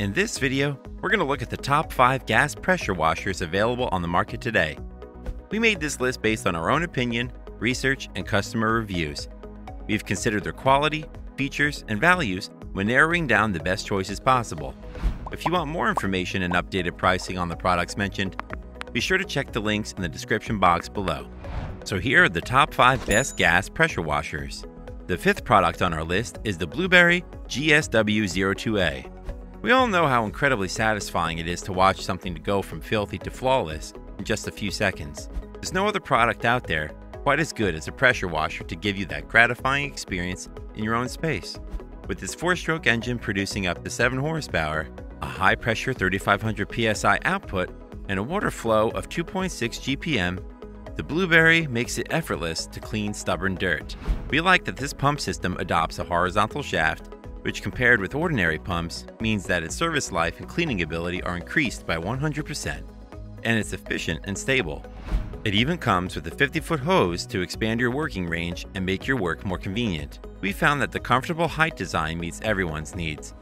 In this video, we're going to look at the top 5 gas pressure washers available on the market today. We made this list based on our own opinion, research, and customer reviews. We've considered their quality, features, and values when narrowing down the best choices possible. If you want more information and updated pricing on the products mentioned, be sure to check the links in the description box below. So here are the top 5 best gas pressure washers. The fifth product on our list is the Blubery GSW02A. We all know how incredibly satisfying it is to watch something to go from filthy to flawless in just a few seconds. There's no other product out there quite as good as a pressure washer to give you that gratifying experience in your own space. With its four stroke engine producing up to 7 horsepower, a high pressure 3500 psi output, and a water flow of 2.6 GPM, the Blubery makes it effortless to clean stubborn dirt. We like that this pump system adopts a horizontal shaft which compared with ordinary pumps means that its service life and cleaning ability are increased by 100%, and it's efficient and stable. It even comes with a 50 foot hose to expand your working range and make your work more convenient. We found that the comfortable height design meets everyone's needs.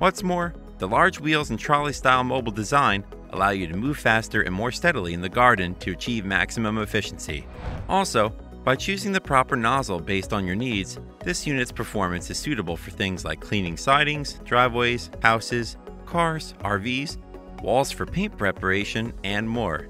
What's more, the large wheels and trolley style mobile design allow you to move faster and more steadily in the garden to achieve maximum efficiency. Also, by choosing the proper nozzle based on your needs, this unit's performance is suitable for things like cleaning sidings, driveways, houses, cars, RVs, walls for paint preparation, and more.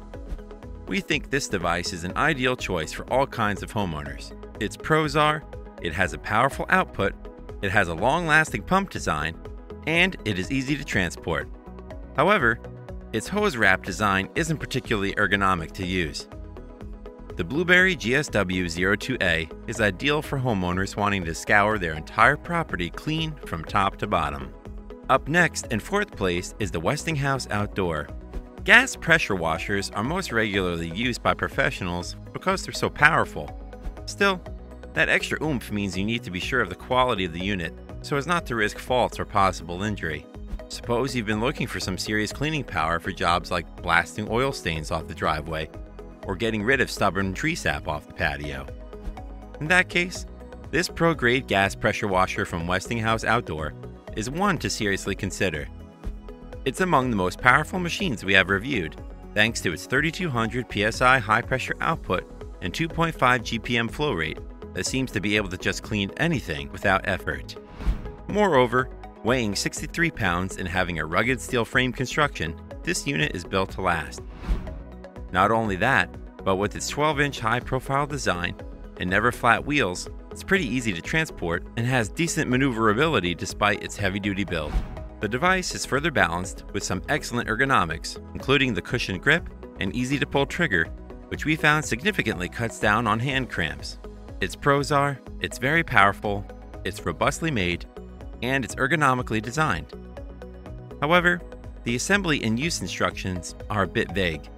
We think this device is an ideal choice for all kinds of homeowners. Its pros are it has a powerful output, it has a long lasting pump design, and it is easy to transport. However, its hose wrap design isn't particularly ergonomic to use. The Blubery GSW02A is ideal for homeowners wanting to scour their entire property clean from top to bottom. Up next, in fourth place, is the Westinghouse Outdoor. Gas pressure washers are most regularly used by professionals because they're so powerful. Still, that extra oomph means you need to be sure of the quality of the unit so as not to risk faults or possible injury. Suppose you've been looking for some serious cleaning power for jobs like blasting oil stains off the driveway or getting rid of stubborn tree sap off the patio. In that case, this pro grade gas pressure washer from Westinghouse Outdoor is one to seriously consider. It's among the most powerful machines we have reviewed, thanks to its 3200 psi high pressure output and 2.5 GPM flow rate that seems to be able to just clean anything without effort. Moreover, weighing 63 pounds and having a rugged steel frame construction, this unit is built to last. Not only that, but with its 12 inch high profile design and never flat wheels, it's pretty easy to transport and has decent maneuverability despite its heavy duty build. The device is further balanced with some excellent ergonomics, including the cushioned grip and easy to pull trigger, which we found significantly cuts down on hand cramps. Its pros are it's very powerful, it's robustly made, and it's ergonomically designed. However, the assembly and use instructions are a bit vague,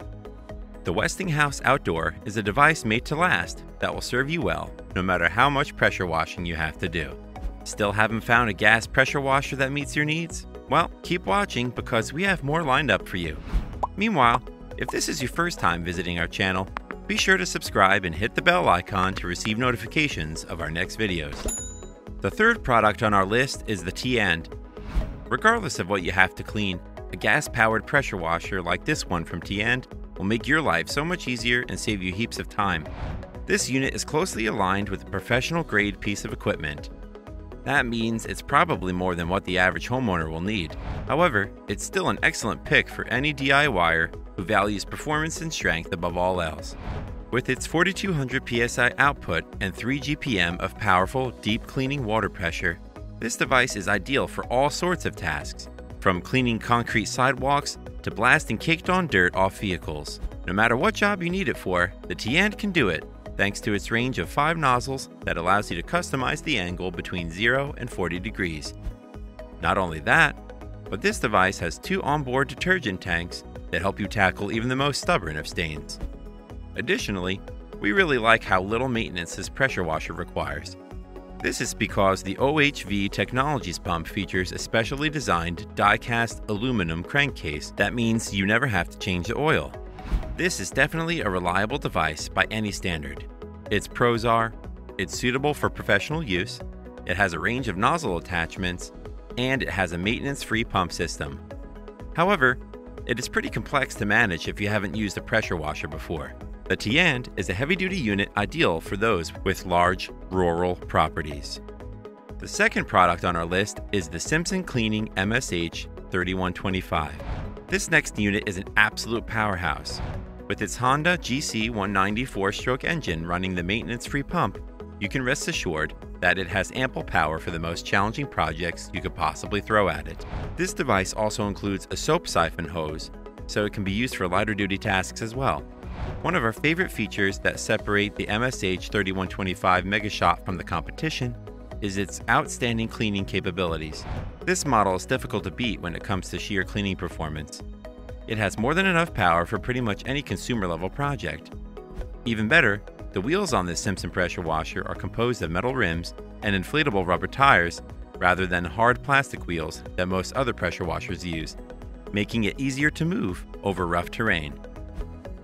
the Westinghouse Outdoor is a device made to last that will serve you well no matter how much pressure washing you have to do. Still haven't found a gas pressure washer that meets your needs? Well, keep watching because we have more lined up for you. Meanwhile, if this is your first time visiting our channel, be sure to subscribe and hit the bell icon to receive notifications of our next videos. The third product on our list is the TEANDE. Regardless of what you have to clean, a gas powered pressure washer like this one from TEANDE will make your life so much easier and save you heaps of time. This unit is closely aligned with a professional grade piece of equipment. That means it's probably more than what the average homeowner will need. However, it's still an excellent pick for any DIYer who values performance and strength above all else. With its 4200 psi output and 3 GPM of powerful, deep cleaning water pressure, this device is ideal for all sorts of tasks, from cleaning concrete sidewalks to blasting caked on dirt off vehicles. No matter what job you need it for, the TEANDE can do it thanks to its range of 5 nozzles that allows you to customize the angle between 0 and 40 degrees. Not only that, but this device has two onboard detergent tanks that help you tackle even the most stubborn of stains. Additionally, we really like how little maintenance this pressure washer requires. This is because the OHV Technologies pump features a specially designed die-cast aluminum crankcase that means you never have to change the oil. This is definitely a reliable device by any standard. Its pros are it's suitable for professional use, it has a range of nozzle attachments, and it has a maintenance-free pump system. However, it is pretty complex to manage if you haven't used a pressure washer before. The TEANDE is a heavy-duty unit ideal for those with large rural properties. The second product on our list is the Simpson Cleaning MSH 3125. This next unit is an absolute powerhouse. With its Honda GC 194 stroke engine running the maintenance free pump, you can rest assured that it has ample power for the most challenging projects you could possibly throw at it. This device also includes a soap siphon hose, so it can be used for lighter duty tasks as well. One of our favorite features that separate the MSH 3125 Megashot from the competition is its outstanding cleaning capabilities. This model is difficult to beat when it comes to sheer cleaning performance. It has more than enough power for pretty much any consumer level project. Even better, the wheels on this Simpson pressure washer are composed of metal rims and inflatable rubber tires rather than hard plastic wheels that most other pressure washers use, making it easier to move over rough terrain.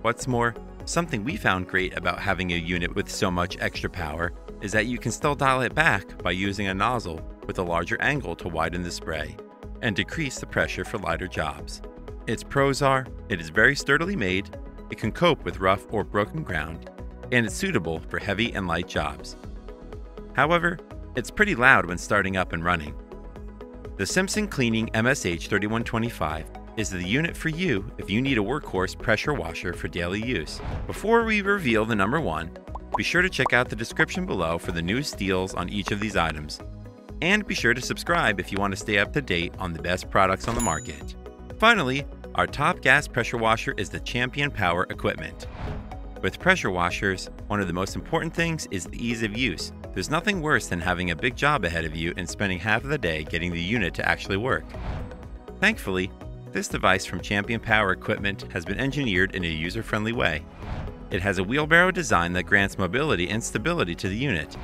What's more, something we found great about having a unit with so much extra power is that you can still dial it back by using a nozzle with a larger angle to widen the spray and decrease the pressure for lighter jobs. Its pros are it is very sturdily made, it can cope with rough or broken ground, and it's suitable for heavy and light jobs. However, it's pretty loud when starting up and running. The Simpson Cleaning MSH 3125 is the unit for you if you need a workhorse pressure washer for daily use. Before we reveal the number one, be sure to check out the description below for the newest deals on each of these items. And be sure to subscribe if you want to stay up to date on the best products on the market. Finally, our top gas pressure washer is the Champion Power equipment. With pressure washers, one of the most important things is the ease of use. There's nothing worse than having a big job ahead of you and spending half of the day getting the unit to actually work. Thankfully, this device from Champion Power Equipment has been engineered in a user friendly way. It has a wheelbarrow design that grants mobility and stability to the unit.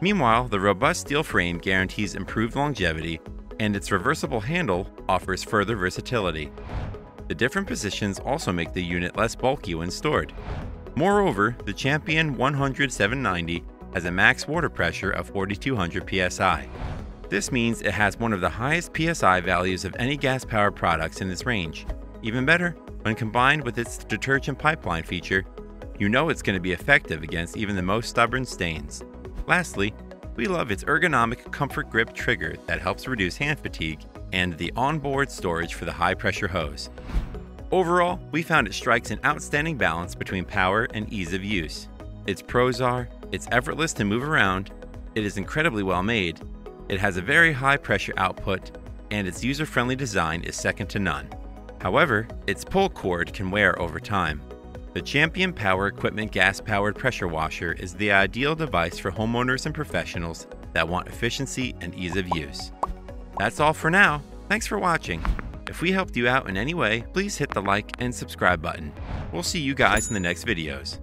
Meanwhile, the robust steel frame guarantees improved longevity, and its reversible handle offers further versatility. The different positions also make the unit less bulky when stored. Moreover, the Champion 100 790 has a max water pressure of 4200 psi. This means it has one of the highest psi values of any gas powered products in this range. Even better, when combined with its detergent pipeline feature, you know it's going to be effective against even the most stubborn stains. Lastly, we love its ergonomic comfort grip trigger that helps reduce hand fatigue and the onboard storage for the high pressure hose. Overall, we found it strikes an outstanding balance between power and ease of use. Its pros are it's effortless to move around, it is incredibly well made, it has a very high pressure output, and its user friendly design is second to none. However, its pull cord can wear over time. The Champion Power Equipment gas powered pressure washer is the ideal device for homeowners and professionals that want efficiency and ease of use. That's all for now. Thanks for watching. If we helped you out in any way, please hit the like and subscribe button. We'll see you guys in the next videos.